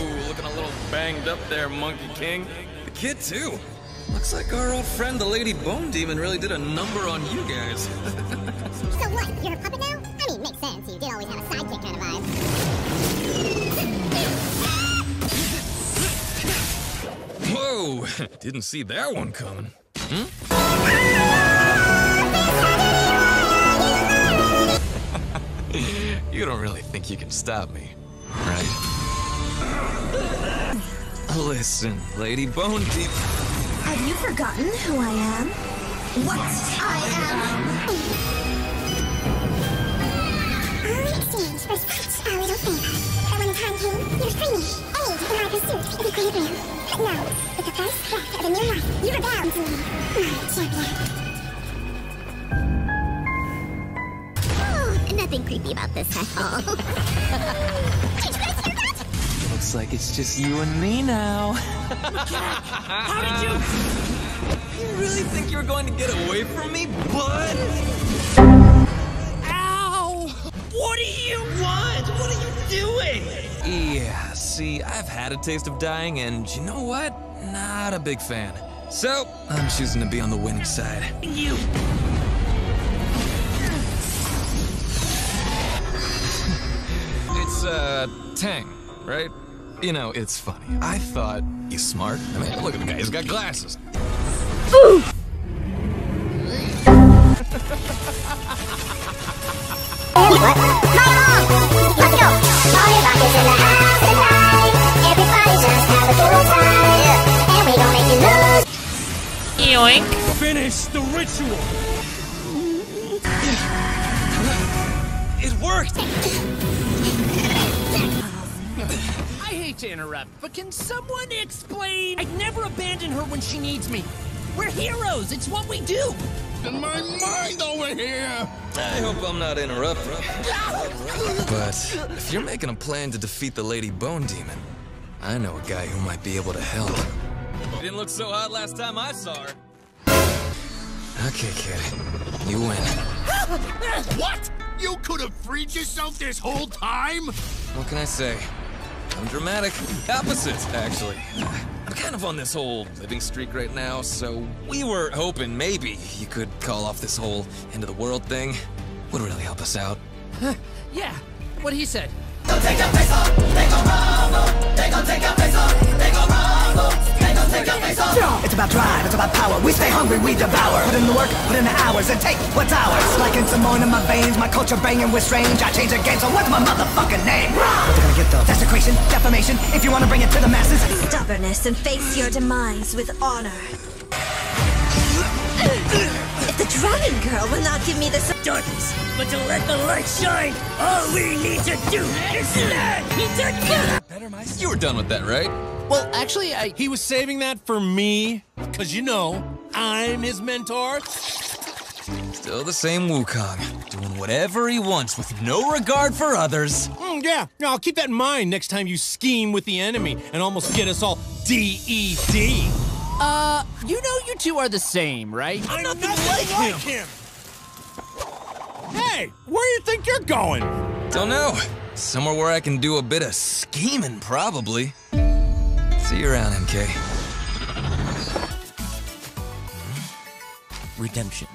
Ooh, looking a little banged up there, Monkey King. The kid, too. Looks like our old friend, the Lady Bone Demon, really did a number on you guys. So what? You're a puppet now? I mean, makes sense. You did always have a sidekick kind of vibe. Whoa! Didn't see that one coming. Hmm? you don't really think you can stop me, right? Listen, Lady Bone Deep. Have you forgotten who I am? What I am? Our exchange for such a little favor. But when the time came, you freed me, aid in my pursuit of equilibrium. But now, with the first breath of a new life, you are bound to me, my champion. Nothing creepy about this at all. Did you guys hear that? Looks like it's just you and me now. How did you? You really think you were going to get away from me, bud? Ow! What do you want? What are you doing? Yeah, see, I've had a taste of dying, and you know what? Not a big fan. So, I'm choosing to be on the winning side. You. It's, uh, Tang, right? You know, it's funny. I thought he's smart. I mean, look at the guy, he's got glasses. Yoink. Finish the ritual. It worked! I hate to interrupt, but can someone explain? I'd never abandon her when she needs me. We're heroes. It's what we do. In my mind over here. I hope I'm not interrupting. But if you're making a plan to defeat the Lady Bone Demon, I know a guy who might be able to help. Didn't look so hot last time I saw her. Okay, kid. You win. What? You could have freed yourself this whole time? What can I say? I'm dramatic. Opposite, actually. I'm kind of on this whole living streak right now, so we were hoping maybe you could call off this whole end of the world thing. Would really help us out. Yeah, what he said. Stay hungry, we devour. Put in the work, put in the hours, and take what's ours. Like in Samoan in my veins, my culture banging with strange. I change the game, so what's my motherfucking name? What they gonna get though? Desecration, defamation. If you wanna bring it to the masses, Stubbornness and face your demise with honor. If the dragon girl will not give me this Darkness, but to let the light shine, all we need to do is stand together. You were done with that, right? Well, actually, I, he was saving that for me, because you know, I'm his mentor. Still the same Wukong, doing whatever he wants with no regard for others. Mm, yeah, yeah, I'll keep that in mind next time you scheme with the enemy and almost get us all D-E-D. Uh, you know you two are the same, right? I'm nothing, like, him. Hey, where do you think you're going? Don't know. Somewhere where I can do a bit of scheming, probably. See you around, MK. Redemption.